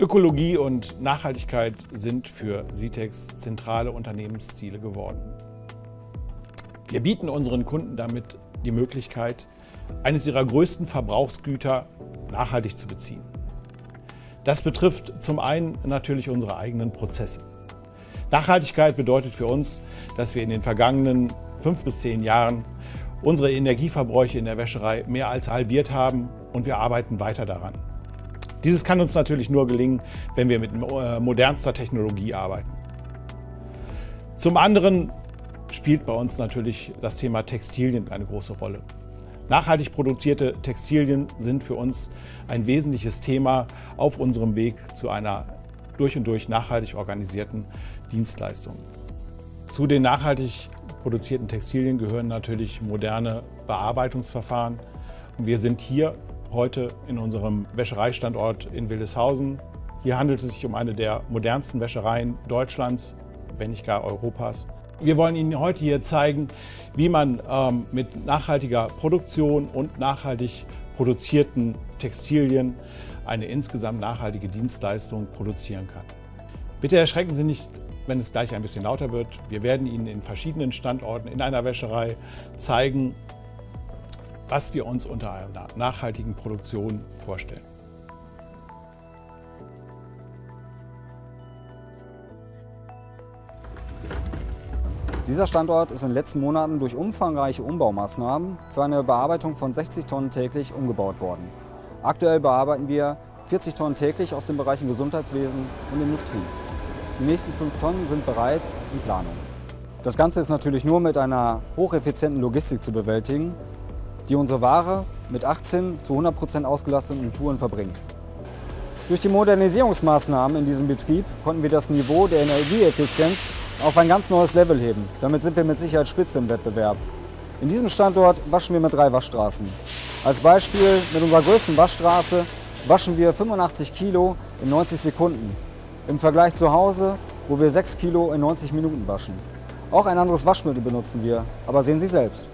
Ökologie und Nachhaltigkeit sind für Sitex zentrale Unternehmensziele geworden. Wir bieten unseren Kunden damit die Möglichkeit, eines ihrer größten Verbrauchsgüter nachhaltig zu beziehen. Das betrifft zum einen natürlich unsere eigenen Prozesse. Nachhaltigkeit bedeutet für uns, dass wir in den vergangenen fünf bis zehn Jahren unsere Energieverbräuche in der Wäscherei mehr als halbiert haben und wir arbeiten weiter daran. Dieses kann uns natürlich nur gelingen, wenn wir mit äh, modernster Technologie arbeiten. Zum anderen spielt bei uns natürlich das Thema Textilien eine große Rolle. Nachhaltig produzierte Textilien sind für uns ein wesentliches Thema auf unserem Weg zu einer durch und durch nachhaltig organisierten Dienstleistung. Zu den nachhaltig produzierten Textilien gehören natürlich moderne Bearbeitungsverfahren. Und wir sind hier heute in unserem Wäschereistandort in Wildeshausen. Hier handelt es sich um eine der modernsten Wäschereien Deutschlands, wenn nicht gar Europas. Wir wollen Ihnen heute hier zeigen, wie man ähm, mit nachhaltiger Produktion und nachhaltig produzierten Textilien eine insgesamt nachhaltige Dienstleistung produzieren kann. Bitte erschrecken Sie nicht, wenn es gleich ein bisschen lauter wird. Wir werden Ihnen in verschiedenen Standorten in einer Wäscherei zeigen, was wir uns unter einer nachhaltigen Produktion vorstellen. Dieser Standort ist in den letzten Monaten durch umfangreiche Umbaumaßnahmen für eine Bearbeitung von 60 Tonnen täglich umgebaut worden. Aktuell bearbeiten wir 40 Tonnen täglich aus den Bereichen Gesundheitswesen und Industrie. Die nächsten 5 Tonnen sind bereits in Planung. Das Ganze ist natürlich nur mit einer hocheffizienten Logistik zu bewältigen, die unsere Ware mit 18 zu 100 Prozent ausgelasteten Touren verbringt. Durch die Modernisierungsmaßnahmen in diesem Betrieb konnten wir das Niveau der Energieeffizienz auf ein ganz neues Level heben. Damit sind wir mit Sicherheit Spitze im Wettbewerb. In diesem Standort waschen wir mit drei Waschstraßen. Als Beispiel mit unserer größten Waschstraße waschen wir 85 Kilo in 90 Sekunden. Im Vergleich zu Hause, wo wir 6 Kilo in 90 Minuten waschen. Auch ein anderes Waschmittel benutzen wir, aber sehen Sie selbst.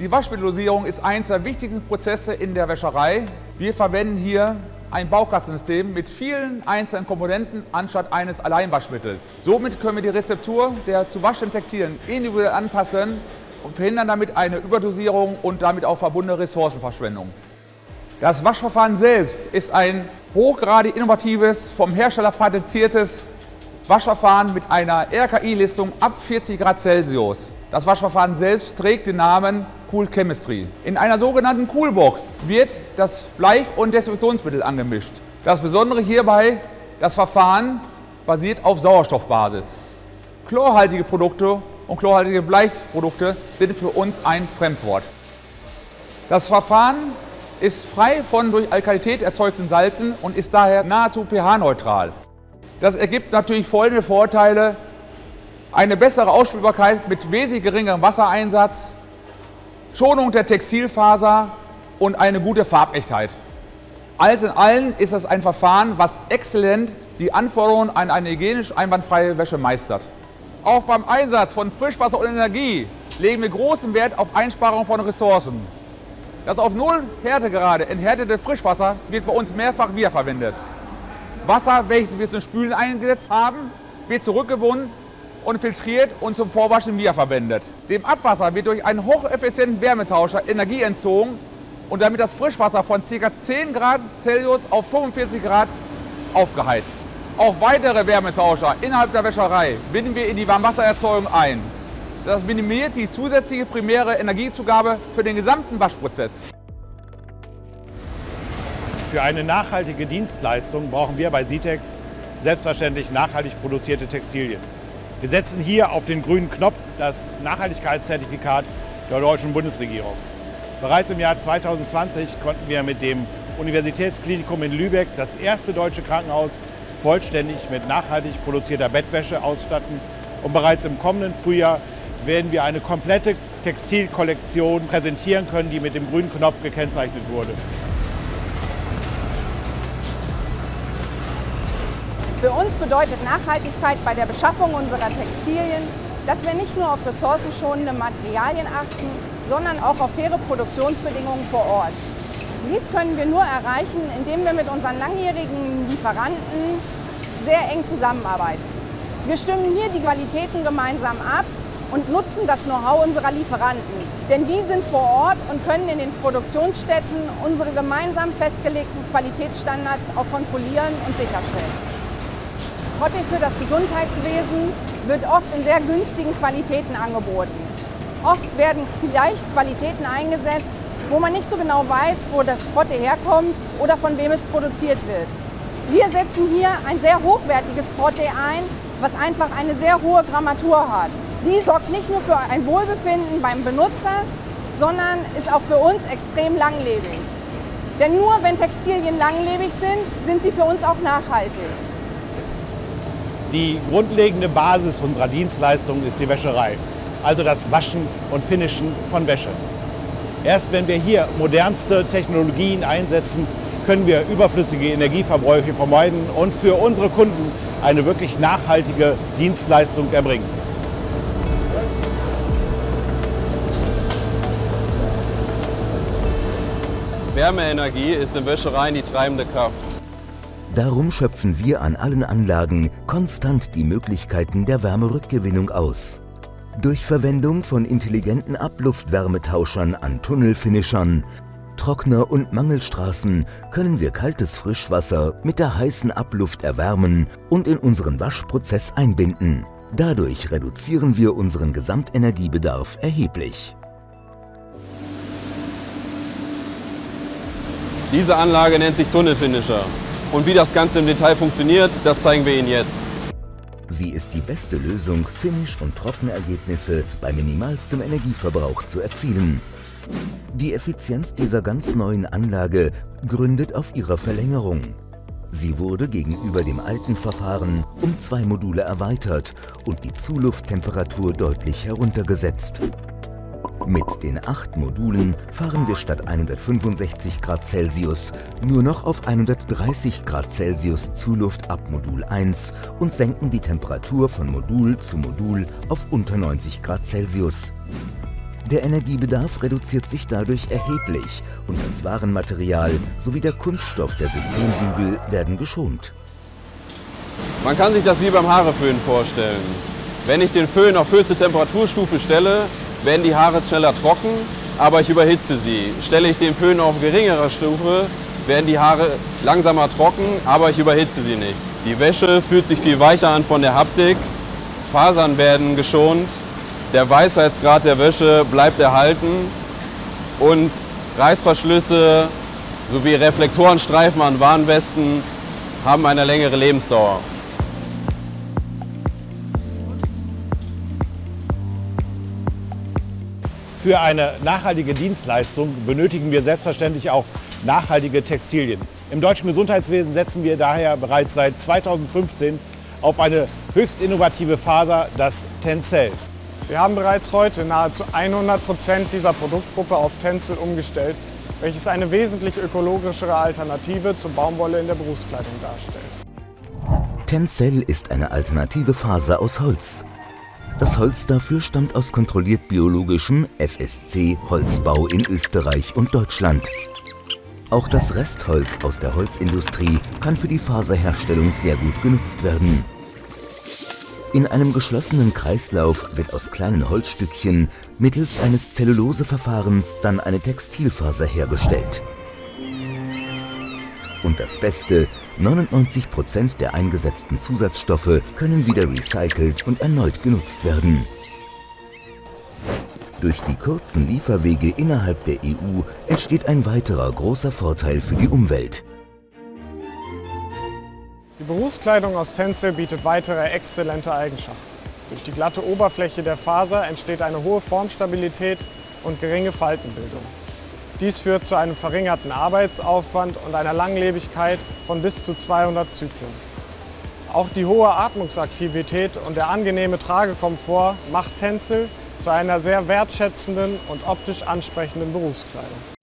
Die Waschmitteldosierung ist eines der wichtigsten Prozesse in der Wäscherei. Wir verwenden hier ein Baukastensystem mit vielen einzelnen Komponenten anstatt eines Alleinwaschmittels. Somit können wir die Rezeptur der zu waschenden Textilien individuell anpassen und verhindern damit eine Überdosierung und damit auch verbundene Ressourcenverschwendung. Das Waschverfahren selbst ist ein hochgradig innovatives, vom Hersteller patentiertes Waschverfahren mit einer RKI-Listung ab 40 Grad Celsius. Das Waschverfahren selbst trägt den Namen Cool Chemistry. In einer sogenannten Coolbox wird das Bleich- und Desinfektionsmittel angemischt. Das Besondere hierbei, das Verfahren basiert auf Sauerstoffbasis. Chlorhaltige Produkte und chlorhaltige Bleichprodukte sind für uns ein Fremdwort. Das Verfahren ist frei von durch Alkalität erzeugten Salzen und ist daher nahezu pH-neutral. Das ergibt natürlich folgende Vorteile. Eine bessere Ausspielbarkeit mit wesentlich geringerem Wassereinsatz, Schonung der Textilfaser und eine gute Farbechtheit. Alles in allem ist es ein Verfahren, was exzellent die Anforderungen an eine hygienisch einwandfreie Wäsche meistert. Auch beim Einsatz von Frischwasser und Energie legen wir großen Wert auf Einsparung von Ressourcen. Das auf Null Härtegrade enthärtete Frischwasser wird bei uns mehrfach wiederverwendet. Wasser, welches wir zum Spülen eingesetzt haben, wird zurückgewonnen und filtriert und zum Vorwaschen wiederverwendet. Dem Abwasser wird durch einen hocheffizienten Wärmetauscher Energie entzogen und damit das Frischwasser von ca. 10 Grad Celsius auf 45 Grad aufgeheizt. Auch weitere Wärmetauscher innerhalb der Wäscherei binden wir in die Warmwassererzeugung ein. Das minimiert die zusätzliche primäre Energiezugabe für den gesamten Waschprozess. Für eine nachhaltige Dienstleistung brauchen wir bei Sitex selbstverständlich nachhaltig produzierte Textilien. Wir setzen hier auf den grünen Knopf das Nachhaltigkeitszertifikat der deutschen Bundesregierung. Bereits im Jahr 2020 konnten wir mit dem Universitätsklinikum in Lübeck das erste deutsche Krankenhaus vollständig mit nachhaltig produzierter Bettwäsche ausstatten. Und bereits im kommenden Frühjahr werden wir eine komplette Textilkollektion präsentieren können, die mit dem grünen Knopf gekennzeichnet wurde. Für uns bedeutet Nachhaltigkeit bei der Beschaffung unserer Textilien, dass wir nicht nur auf ressourcenschonende Materialien achten, sondern auch auf faire Produktionsbedingungen vor Ort. Dies können wir nur erreichen, indem wir mit unseren langjährigen Lieferanten sehr eng zusammenarbeiten. Wir stimmen hier die Qualitäten gemeinsam ab und nutzen das Know-how unserer Lieferanten. Denn die sind vor Ort und können in den Produktionsstätten unsere gemeinsam festgelegten Qualitätsstandards auch kontrollieren und sicherstellen. Frotte für das Gesundheitswesen wird oft in sehr günstigen Qualitäten angeboten. Oft werden vielleicht Qualitäten eingesetzt, wo man nicht so genau weiß, wo das Frotte herkommt oder von wem es produziert wird. Wir setzen hier ein sehr hochwertiges Frotte ein, was einfach eine sehr hohe Grammatur hat. Die sorgt nicht nur für ein Wohlbefinden beim Benutzer, sondern ist auch für uns extrem langlebig. Denn nur wenn Textilien langlebig sind, sind sie für uns auch nachhaltig. Die grundlegende Basis unserer Dienstleistung ist die Wäscherei, also das Waschen und Finishen von Wäsche. Erst wenn wir hier modernste Technologien einsetzen, können wir überflüssige Energieverbräuche vermeiden und für unsere Kunden eine wirklich nachhaltige Dienstleistung erbringen. Wärmeenergie ist in Wäschereien die treibende Kraft. Darum schöpfen wir an allen Anlagen konstant die Möglichkeiten der Wärmerückgewinnung aus. Durch Verwendung von intelligenten Abluftwärmetauschern an Tunnelfinishern, Trockner- und Mangelstraßen können wir kaltes Frischwasser mit der heißen Abluft erwärmen und in unseren Waschprozess einbinden. Dadurch reduzieren wir unseren Gesamtenergiebedarf erheblich. Diese Anlage nennt sich Tunnelfinisher. Und wie das Ganze im Detail funktioniert, das zeigen wir Ihnen jetzt. Sie ist die beste Lösung, Finish- und Trockenergebnisse bei minimalstem Energieverbrauch zu erzielen. Die Effizienz dieser ganz neuen Anlage gründet auf ihrer Verlängerung. Sie wurde gegenüber dem alten Verfahren um zwei Module erweitert und die Zulufttemperatur deutlich heruntergesetzt. Mit den acht Modulen fahren wir statt 165 Grad Celsius nur noch auf 130 Grad Celsius Zuluft ab Modul 1 und senken die Temperatur von Modul zu Modul auf unter 90 Grad Celsius. Der Energiebedarf reduziert sich dadurch erheblich und das Warenmaterial sowie der Kunststoff der Systembügel werden geschont. Man kann sich das wie beim Haareföhn vorstellen. Wenn ich den Föhn auf höchste Temperaturstufe stelle, werden die Haare schneller trocken, aber ich überhitze sie. Stelle ich den Föhn auf geringerer Stufe, werden die Haare langsamer trocken, aber ich überhitze sie nicht. Die Wäsche fühlt sich viel weicher an von der Haptik, Fasern werden geschont, der Weisheitsgrad der Wäsche bleibt erhalten und Reißverschlüsse sowie Reflektorenstreifen an Warnwesten haben eine längere Lebensdauer. Für eine nachhaltige Dienstleistung benötigen wir selbstverständlich auch nachhaltige Textilien. Im deutschen Gesundheitswesen setzen wir daher bereits seit 2015 auf eine höchst innovative Faser, das Tencel. Wir haben bereits heute nahezu 100 Prozent dieser Produktgruppe auf Tencel umgestellt, welches eine wesentlich ökologischere Alternative zur Baumwolle in der Berufskleidung darstellt. Tencel ist eine alternative Faser aus Holz. Das Holz dafür stammt aus kontrolliert biologischem FSC Holzbau in Österreich und Deutschland. Auch das Restholz aus der Holzindustrie kann für die Faserherstellung sehr gut genutzt werden. In einem geschlossenen Kreislauf wird aus kleinen Holzstückchen mittels eines Zelluloseverfahrens dann eine Textilfaser hergestellt. Und das Beste, 99% der eingesetzten Zusatzstoffe können wieder recycelt und erneut genutzt werden. Durch die kurzen Lieferwege innerhalb der EU entsteht ein weiterer großer Vorteil für die Umwelt. Die Berufskleidung aus Tencel bietet weitere exzellente Eigenschaften. Durch die glatte Oberfläche der Faser entsteht eine hohe Formstabilität und geringe Faltenbildung. Dies führt zu einem verringerten Arbeitsaufwand und einer Langlebigkeit von bis zu 200 Zyklen. Auch die hohe Atmungsaktivität und der angenehme Tragekomfort macht Tencel zu einer sehr wertschätzenden und optisch ansprechenden Berufskleidung.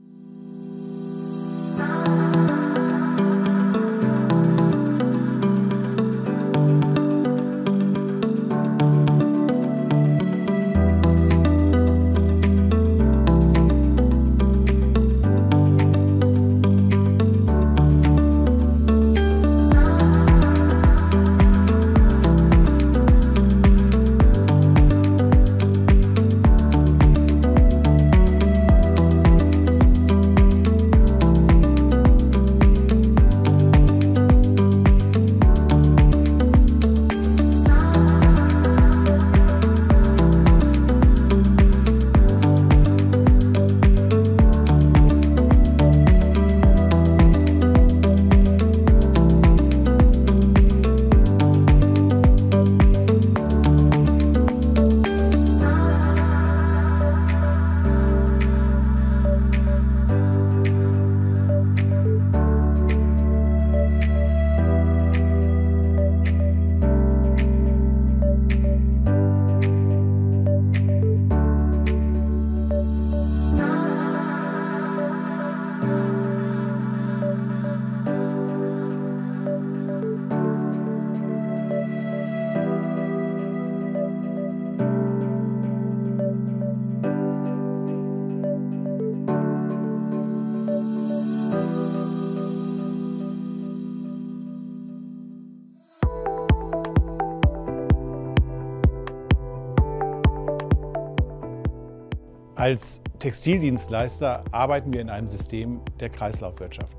Als Textildienstleister arbeiten wir in einem System der Kreislaufwirtschaft.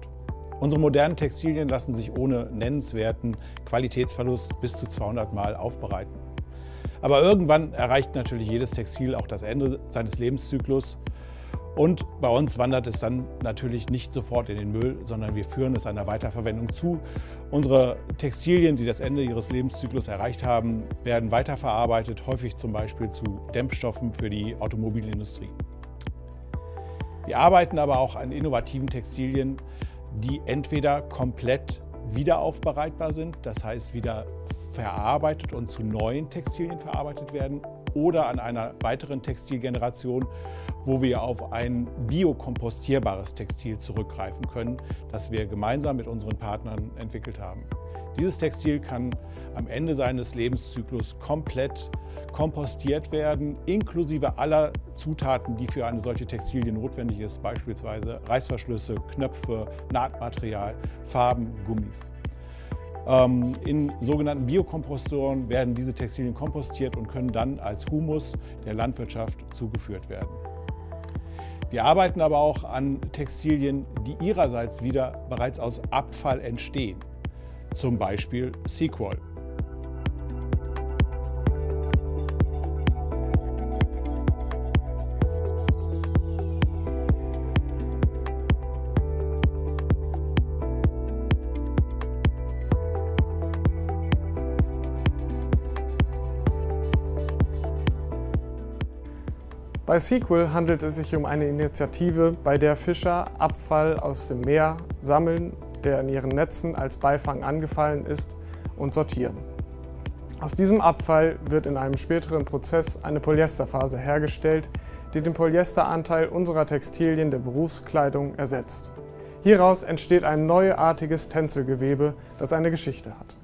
Unsere modernen Textilien lassen sich ohne nennenswerten Qualitätsverlust bis zu 200 Mal aufbereiten. Aber irgendwann erreicht natürlich jedes Textil auch das Ende seines Lebenszyklus und bei uns wandert es dann natürlich nicht sofort in den Müll, sondern wir führen es einer Weiterverwendung zu. Unsere Textilien, die das Ende ihres Lebenszyklus erreicht haben, werden weiterverarbeitet, häufig zum Beispiel zu Dämpfstoffen für die Automobilindustrie. Wir arbeiten aber auch an innovativen Textilien, die entweder komplett wiederaufbereitbar sind, das heißt wieder verarbeitet und zu neuen Textilien verarbeitet werden, oder an einer weiteren Textilgeneration, wo wir auf ein biokompostierbares Textil zurückgreifen können, das wir gemeinsam mit unseren Partnern entwickelt haben. Dieses Textil kann am Ende seines Lebenszyklus komplett kompostiert werden, inklusive aller Zutaten, die für eine solche Textilie notwendig ist, beispielsweise Reißverschlüsse, Knöpfe, Nahtmaterial, Farben, Gummis. Ähm, in sogenannten Biokompostoren werden diese Textilien kompostiert und können dann als Humus der Landwirtschaft zugeführt werden. Wir arbeiten aber auch an Textilien, die ihrerseits wieder bereits aus Abfall entstehen, zum Beispiel Sequol. Bei Sequel handelt es sich um eine Initiative, bei der Fischer Abfall aus dem Meer sammeln, der in ihren Netzen als Beifang angefallen ist, und sortieren. Aus diesem Abfall wird in einem späteren Prozess eine Polyesterphase hergestellt, die den Polyesteranteil unserer Textilien der Berufskleidung ersetzt. Hieraus entsteht ein neuartiges Tänzelgewebe, das eine Geschichte hat.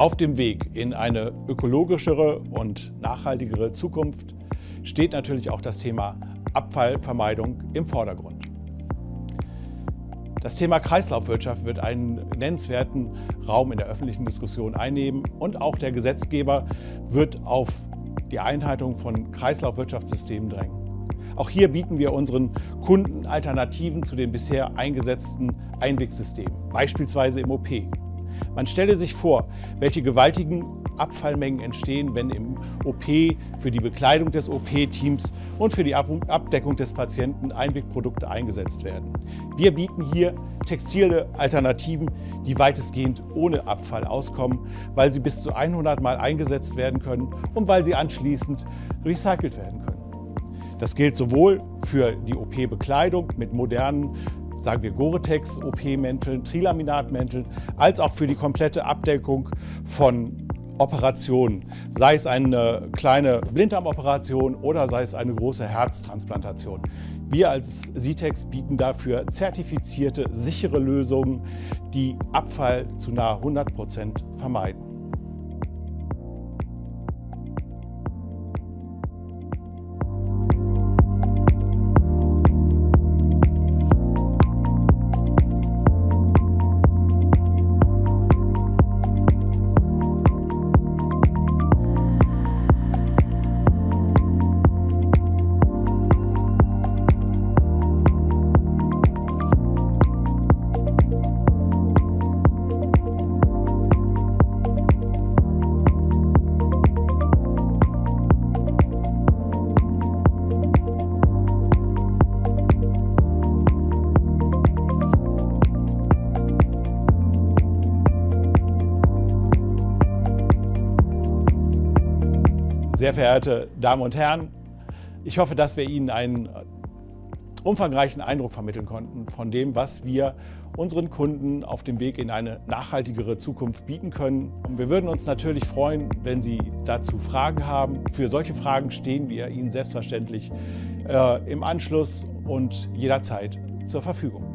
Auf dem Weg in eine ökologischere und nachhaltigere Zukunft steht natürlich auch das Thema Abfallvermeidung im Vordergrund. Das Thema Kreislaufwirtschaft wird einen nennenswerten Raum in der öffentlichen Diskussion einnehmen und auch der Gesetzgeber wird auf die Einhaltung von Kreislaufwirtschaftssystemen drängen. Auch hier bieten wir unseren Kunden Alternativen zu den bisher eingesetzten Einwegsystemen, beispielsweise im OP. Man stelle sich vor, welche gewaltigen Abfallmengen entstehen, wenn im OP für die Bekleidung des OP-Teams und für die Abdeckung des Patienten Einwegprodukte eingesetzt werden. Wir bieten hier textile Alternativen, die weitestgehend ohne Abfall auskommen, weil sie bis zu 100 Mal eingesetzt werden können und weil sie anschließend recycelt werden können. Das gilt sowohl für die OP-Bekleidung mit modernen sagen wir Gore-Tex OP-Mänteln, Trilaminatmänteln, als auch für die komplette Abdeckung von Operationen, sei es eine kleine Blinddarmoperation oder sei es eine große Herztransplantation. Wir als Sitex bieten dafür zertifizierte, sichere Lösungen, die Abfall zu nahe 100 Prozent vermeiden. Sehr verehrte Damen und Herren, ich hoffe, dass wir Ihnen einen umfangreichen Eindruck vermitteln konnten von dem, was wir unseren Kunden auf dem Weg in eine nachhaltigere Zukunft bieten können. Und wir würden uns natürlich freuen, wenn Sie dazu Fragen haben. Für solche Fragen stehen wir Ihnen selbstverständlich äh, im Anschluss und jederzeit zur Verfügung.